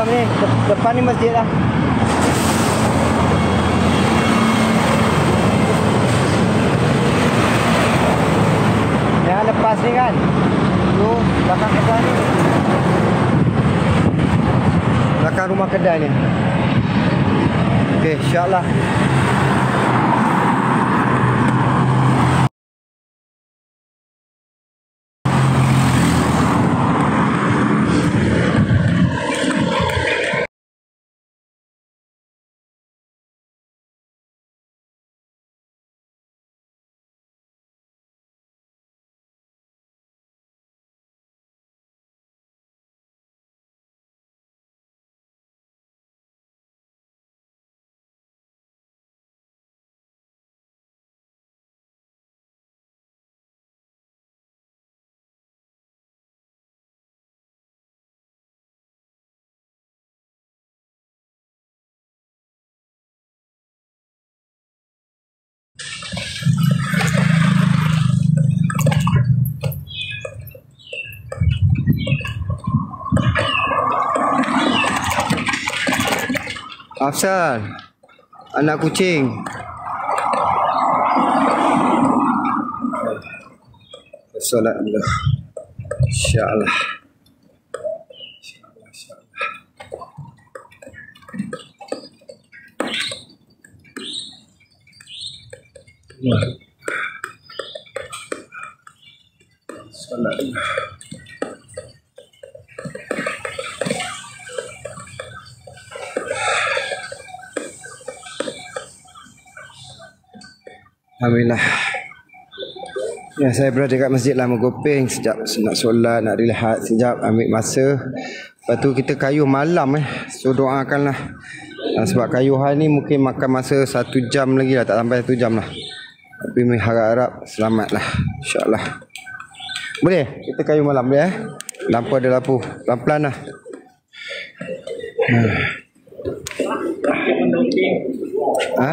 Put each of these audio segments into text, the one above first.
Yang ni Depan ni masjid lah. Yang lepas ni kan. Tu belakang kedai ni. Belakang rumah kedai ni. Okey, insya-Allah. Afsal. Anak kucing. Dulu. InsyaAllah. Solat dulu. Alhamdulillah. Ya, saya berada dekat Masjid Lama Gopeng sejak nak solat, nak rehat sekejap, ambil masa. Lepas tu kita kayuh malam eh. So doakanlah. Uh, sebab kayuhan ni mungkin makan masa satu jam lagi lah, tak sampai satu jam lah. Tapi harap-harap selamat lah. InsyaAllah. Boleh? Kita kayuh malam boleh eh? Lampu ada lampu. Pelan-pelan lah. Hmm. Ha?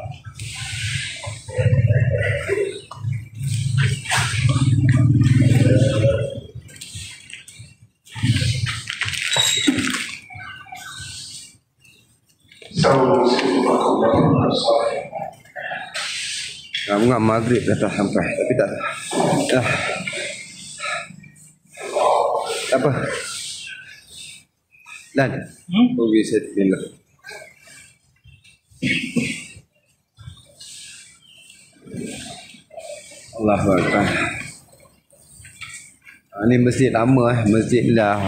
Kamu nggak maghrib dah tak sampai tapi tak dah. Apa? Dan. Hmm? Oh, bisa tinggal. Allahu Akbar. Ah, ni masjid lama eh. Masjid dah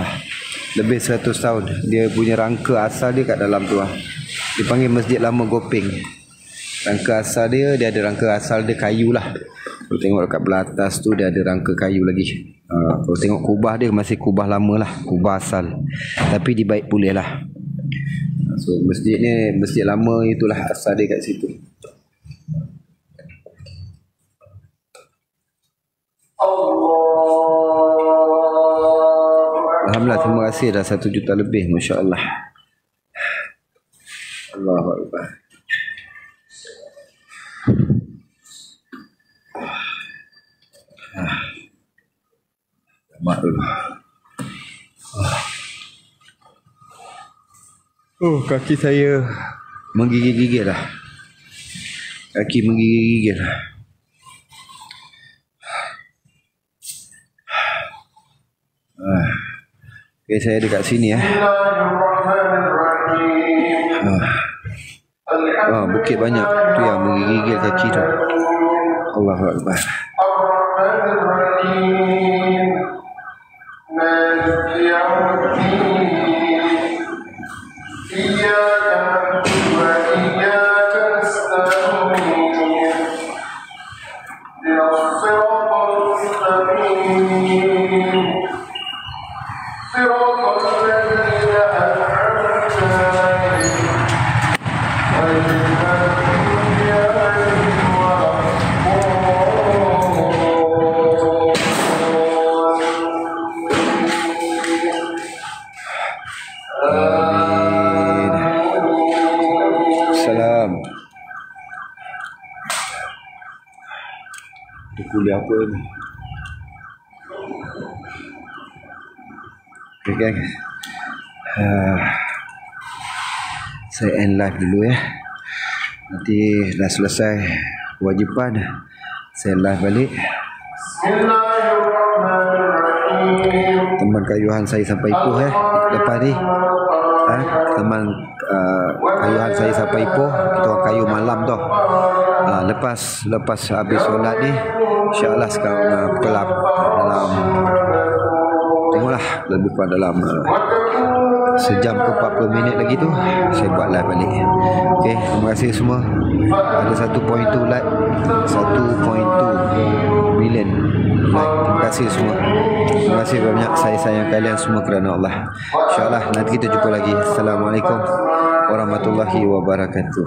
lebih 100 tahun. Dia punya rangka asal dia kat dalam tu lah. Dipanggil Masjid Lama Gopeng. Rangka asal dia, dia ada rangka asal dia kayu lah. Kalau tengok dekat belah atas tu, dia ada rangka kayu lagi. Uh, kalau tengok kubah dia masih kubah lama lah. Kubah asal. Tapi dibaik pulih lah. So masjid ni, masjid lama itulah asal dia kat situ. Alhamdulillah, terima kasih dah satu juta lebih. Masya Allah. Allahu Akbar. Ah. Ah. Oh, kaki saya menggigil-gigil lah. Kaki menggigil-gigil lah. Ah. Okay, saya dekat sini ya. Ah, bukit banyak tu yang menggigil kaki tu. Allahu Akbar. صراط الذين Kuliah apa ni. Okay gang. Uh, saya end live dulu ya. Nanti dah selesai kewajipan saya live balik. Teman kayuhan saya sampai Ipoh eh lepas ni. Ha? teman uh, kayuhan saya sampai Ipoh kita kayu malam tu. Uh, lepas lepas habis solat ni insya-Allah sekarang uh, kelam dalam tengoklah lebih kurang dalam uh, sejam ke 40 minit lagi tu saya buat live balik. Ok terima kasih semua. Ada 1.2 like 1.2 million like. Terima kasih semua. Terima kasih banyak. Saya sayang kalian semua kerana Allah. insyaAllah nanti kita jumpa lagi. Assalamualaikum warahmatullahi wabarakatuh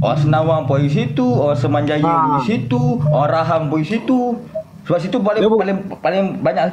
Orang Senawang pun di situ, orang Semanjaya pun di situ, orang Rahang pun di situ. Sebab situ paling paling paling banyak sekarang